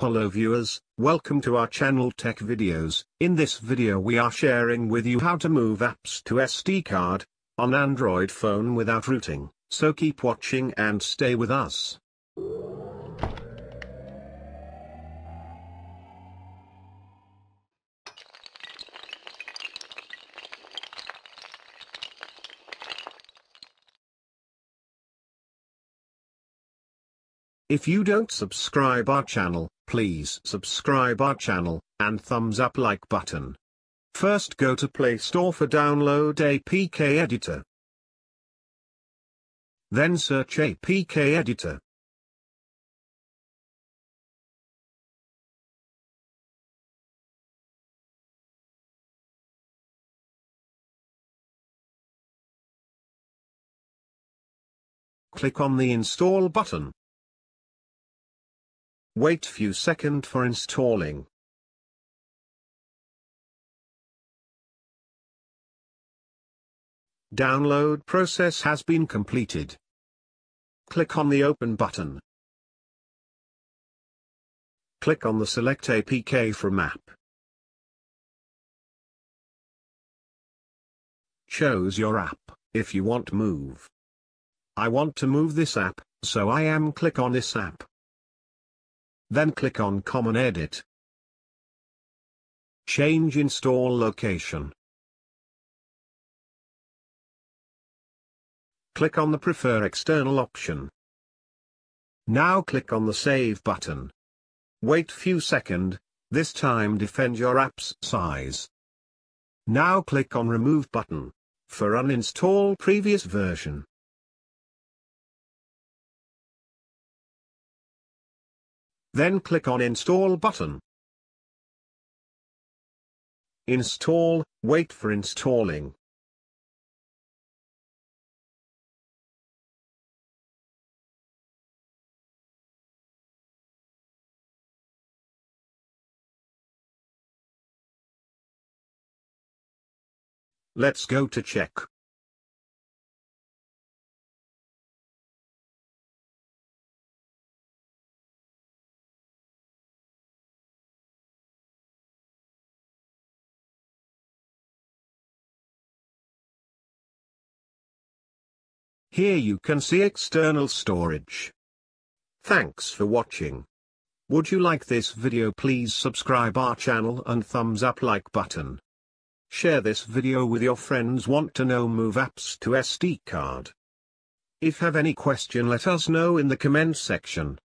Hello viewers, welcome to our channel Tech Videos. In this video we are sharing with you how to move apps to SD card, on Android phone without rooting, so keep watching and stay with us. If you don't subscribe our channel, please subscribe our channel, and thumbs up like button. First go to Play Store for download APK Editor. Then search APK Editor. Click on the Install button. Wait few second for installing. Download process has been completed. Click on the Open button. Click on the Select APK from app. Choose your app, if you want move. I want to move this app, so I am click on this app. Then click on Common Edit. Change install location. Click on the Prefer External option. Now click on the Save button. Wait few second, this time defend your app's size. Now click on Remove button, for uninstall previous version. Then click on Install button. Install, wait for installing. Let's go to check. Here you can see external storage. Thanks for watching. Would you like this video please subscribe our channel and thumbs up like button. Share this video with your friends want to know move apps to SD card. If have any question let us know in the comment section.